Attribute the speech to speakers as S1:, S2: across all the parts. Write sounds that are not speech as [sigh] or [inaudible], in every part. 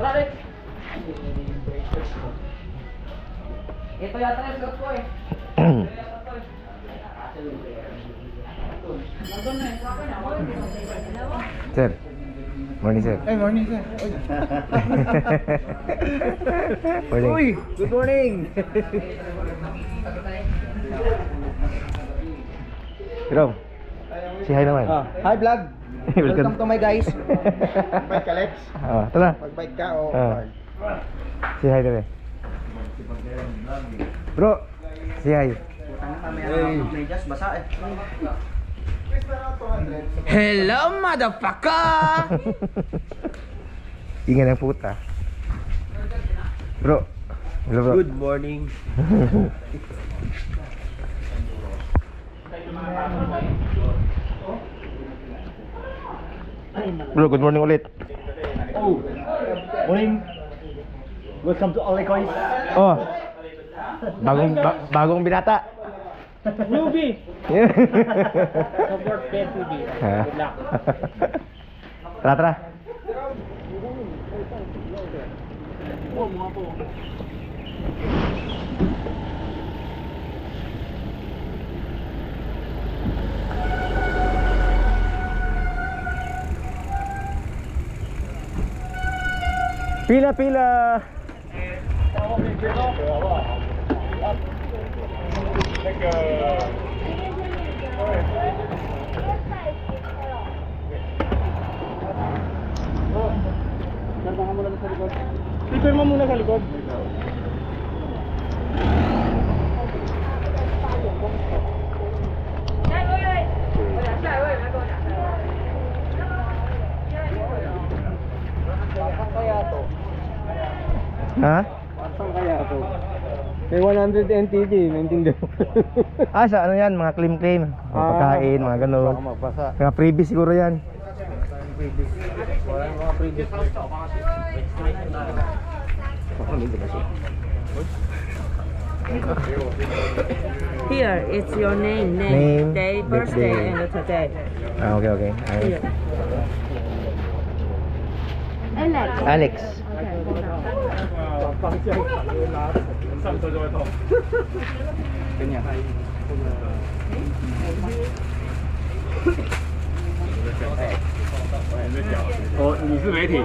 S1: Tara. Ito yata yung suot ko eh. [clears throat]
S2: sir. Morning, sir.
S3: Ay, morning sir.
S2: Morning.
S3: Uy, good morning.
S2: Jerome. Si hi naman.
S3: Ah, hi vlog. [laughs] Welcome to my guys.
S4: Bike ka, Lex?
S2: Ah, tara.
S4: Mag-bike ka o
S2: Ah. Si hi naman. Bro, si hi.
S1: Hello, motherfucker! [laughs]
S2: Ingin ng puta. Bro. Hello, bro.
S3: Good morning. [laughs]
S2: Bro, good morning ulit.
S3: Oh, morning. Welcome to Olekois.
S2: Oh. Bagong ba- bagong binata.
S3: Newbie. [laughs]
S2: Support
S3: PFPB.
S2: Good luck. [laughs] tara, tara. Pila, pila.
S3: Prepare mo muna sa likod.
S2: Ha?
S3: Saan kaya to? May 100 NTD, maintindihan mo. [laughs]
S2: Ah, sa ano yan? Mga claim-claim. Mga
S3: Ah.
S2: pagkain, mga
S3: magbasa.
S2: Mga freebies siguro yan.
S3: Mga previous.
S5: Here, it's your name, name,
S2: Name,
S5: day, birthday, and today.
S2: Ah, okay, okay. Ay.
S5: Here. Alex.
S2: Alex.
S4: Oh, 你是媒体，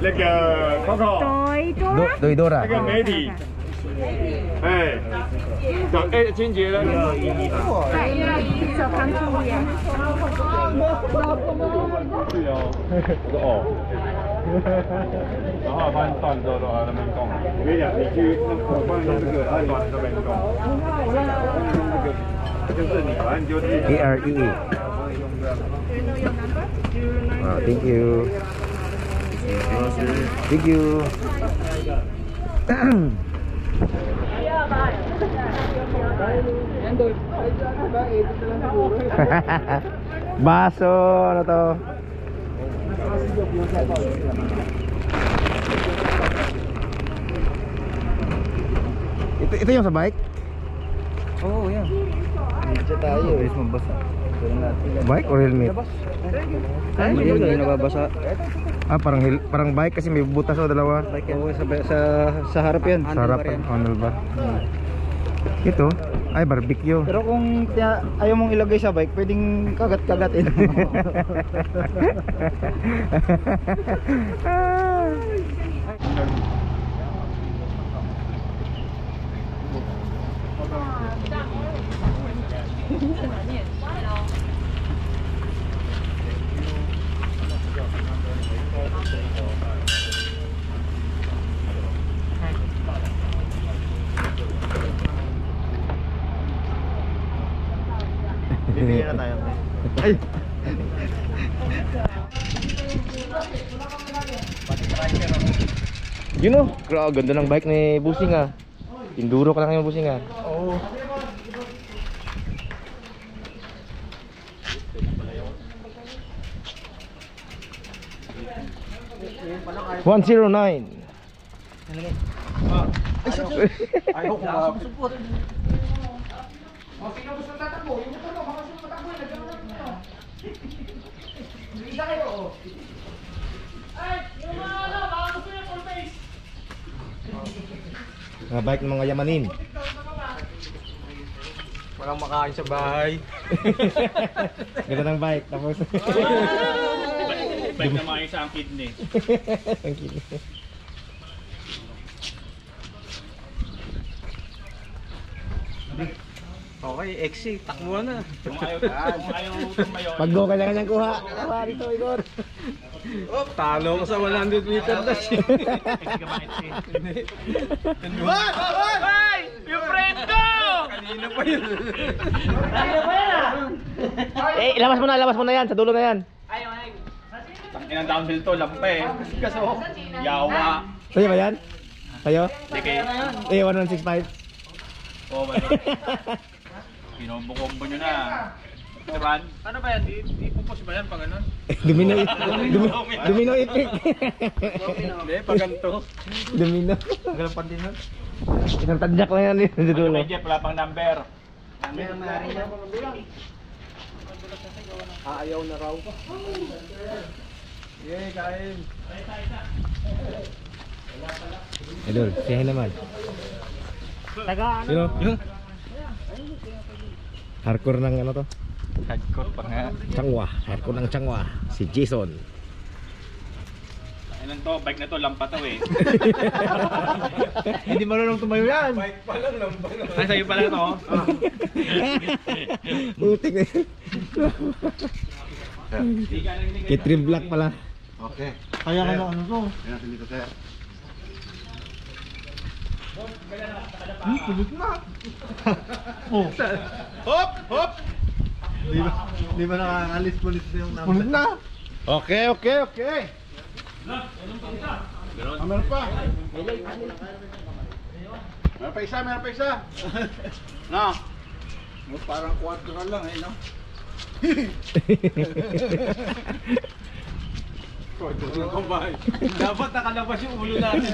S4: 那个 Coco，
S2: Do Doidora.
S4: 那个媒体， 哎，找哎清洁的，
S5: 在一二一小康公园。
S4: 是哦，我说哦，然后发现断之后都在那边供，我跟你讲，你去我帮你弄这个，然后你往那边供，那个就是你
S2: ，A R E A. Ah, thank you. Thank you. [coughs] [coughs] Baso, ano to? Ito, ito yung sa bike?
S3: Oo, oh, yan. Medyo tayo eh. mabasa.
S2: Bike or helmet?
S3: Ay, hindi nababasa.
S2: Ah, parang hel- parang bike kasi may butas o dalawa.
S3: Oo, sa, sa, sa harap yan.
S2: Sa harapan, handlebar. Ito, ay barbecue.
S3: Pero kung tia- ayaw mong ilagay sa bike, pwedeng kagat-kagatin. [laughs] [laughs] [laughs] Bibigyan na tayo.
S2: Ay. Yun o, grabe ganda ng bike ni Busing ah. Enduro ka lang yung Busing ah.
S3: Oo.
S2: One zero nine.
S3: Ayaw ko makapusupot.
S2: Mga bike ng mga yamanin.
S3: Walang makain sa bahay. [laughs]
S2: Ganda ng bike. Tapos...
S4: Bike na maayos ang kidney. [laughs]
S2: Ang cute.
S3: Okay, exit. Takbo na.
S4: Kung ayaw, kung ayaw tumayo.
S2: Pag go kailangan niyang kuha. Kuha dito, Igor.
S3: Oh, talo ko sa 100 meter dash.
S4: Exit ka ba, exit?
S1: Yung friend ko!
S3: Kanina pa yun.
S2: Eh, labas mo na, labas mo na yan. Sa dulo na yan.
S4: Tangin ang downhill to, lampa eh. Kaso, yawa.
S2: Sa'yo ba yan? Sa'yo?
S4: Kayo.
S2: Eh, 1165.
S4: Oo, oh, ano? Binombo-kombo nyo na. Diba? Ano ba yan? Ipupos ba yan pag ganun?
S2: Domino, domino, domino effect.
S3: Hindi, pag ganito.
S2: domino.
S3: Galapan din nun.
S2: Isang tadyak lang yan sa dulo.
S4: May Jeff, wala pang number.
S3: Ayaw na raw. Yay, kain.
S2: Idol, siya naman. Sino? Yung? Hardcore ng ano to?
S3: Hardcore pa nga.
S2: Changwa. Hardcore ng Changwa. Si Jason.
S4: Ilan to? Bike na to, lampa to eh. [laughs]
S3: Hindi marunong tumayo yan.
S4: Ay, sa'yo pala to. [laughs]
S2: Putik na yun. Kay Trim Black pala.
S3: Okay. Kaya ka na ano to? Kaya dito sir. Hmm, pulit na. oh. [laughs] Hop! Hop! Di ba, di ba nakakalis pulit na yung number? Pulit na! Okay, okay, okay! Ah, meron pa! Meron pa isa, meron pa isa! [laughs] no? Parang 4 ka lang eh, no? [laughs]
S4: Dapat nakalabas yung ulo natin.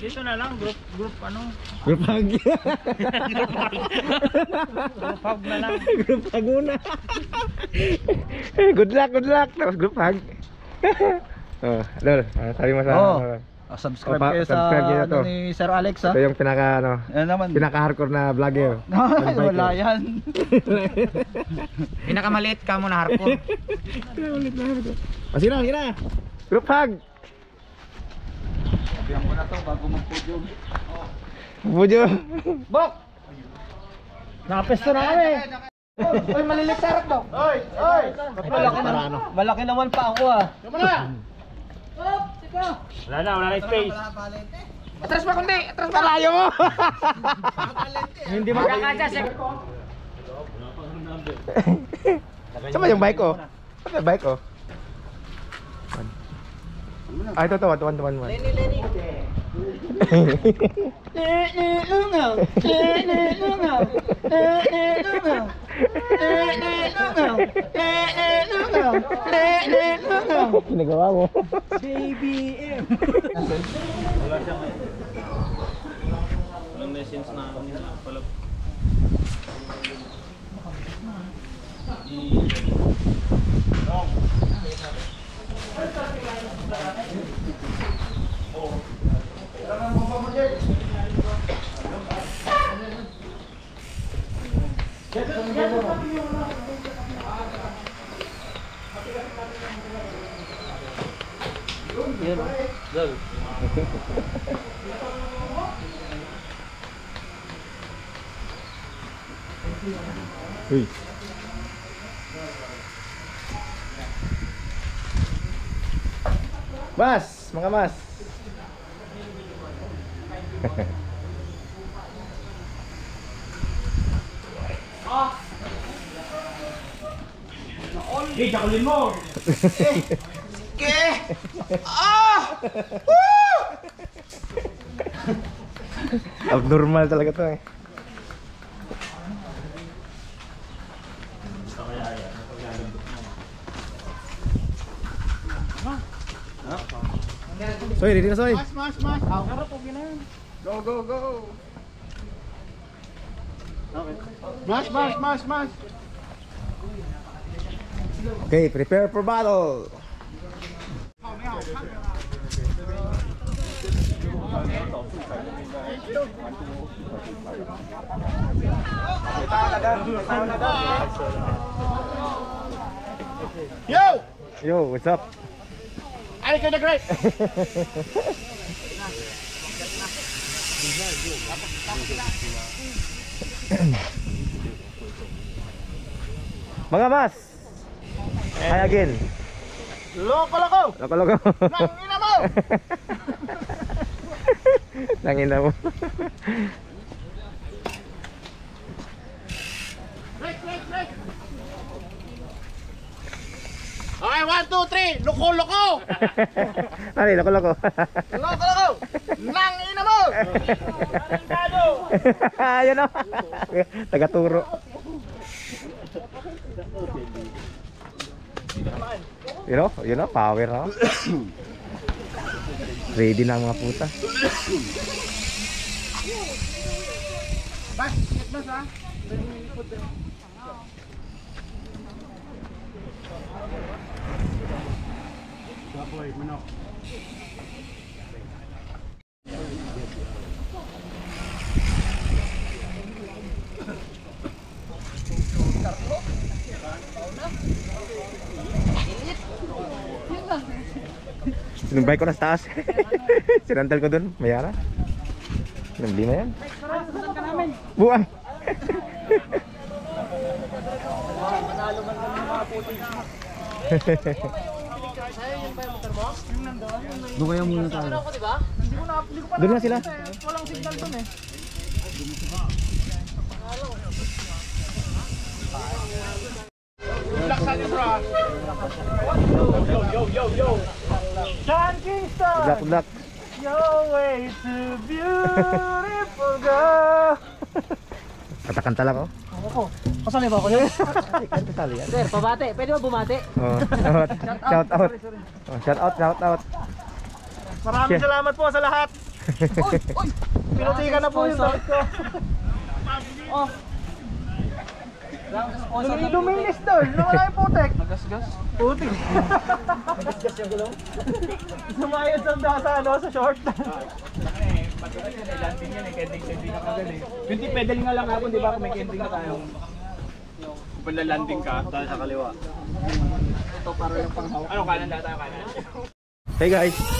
S4: Dito na lang, group, group ano?
S2: Group hug.
S4: Group hug na lang.
S2: group hug muna. good luck, good luck. Tapos group hug. oh, Lol, ano sabi mo sa...
S3: Oh.
S2: Ano?
S3: Ah, subscribe
S2: Opa,
S3: kayo sa
S2: subscribe na
S3: ano
S2: to.
S3: ni Sir Alex ha.
S2: Ito yung pinaka, ano,
S3: Yan naman.
S2: pinaka-hardcore na vlogger.
S3: Ay, [laughs] wala yan. [laughs]
S1: Pinakamaliit ka muna, hardcore.
S2: O, [laughs] sige na, sige na. Group hug.
S3: Sabihan ko na to bago mag-podium.
S2: Bujo.
S3: Bok! Nakapesto na kami. Oy, malilit sa harap daw. Oy, oy. Malaki na. Malaki naman pa ako ah.
S4: Wala na, wala na space.
S1: Atras pa kundi! Atras pa!
S2: Kalayo mo.
S3: Hindi
S1: Magkakadya
S2: Saan ba yung bike ko? Saan ba yung bike ko? Ah, ito, ito. One, one, one, one. Ginagawa mo.
S4: Walang lessons na ako nila. Pala.
S2: Uy. Mas, mga mas.
S4: Hey, jakulin mo!
S2: Abnormal talaga to eh. Soy, ready na Soy?
S3: Mas, mas, mas. Go, go, go. Okay. Mas, mas, mas, mas.
S2: Okay, prepare for battle.
S3: Yo!
S2: Yo, what's up?
S3: Kayo na great?
S2: Mga mas! Hi again.
S3: Loko loko!
S2: Loko loko.
S3: Nang ina mo!
S2: Nangina mo. [laughs]
S3: Okay, one, two, three! Loko loko! [laughs]
S2: Ano yun? Loko loko.
S3: Loko loko! Nang ina mo! [laughs]
S2: Ayun o. Tagaturo. You know, you know, power ha. [coughs] Ready na mga puta. Sinumbay ko na sa taas. Sinandal ko dun. Mayara. Sinambli na yan. Buang. [laughs] Doon nga sila.
S3: John Kingston!
S2: Good luck, good luck.
S3: Your way to beautiful [laughs] girl!
S2: Kanta-kanta lang oh.
S3: Kasali ba ako yun?
S2: Kanta tali yan.
S5: Sir, pabate. Pwede ba bumate?
S2: Oh, shout, shout out. Oh, shout out, shout out.
S3: Maraming salamat po sa lahat. [laughs] Pinutikan na po yung damit ko. [laughs] Oh. Lumi- Luminis doon. Nawala yung putek. Nagasgas? Putik. [laughs] Nagasgas yung gulong? Sumayad sa sa ano, sa short.
S1: Yung pedaling nga lang hapon, di ba? Kung may kending na tayo. Kung landing ka, tayo sa kaliwa. Ito para yung panghawak. Ano, kanan lahat tayo kanan?
S2: Hey guys.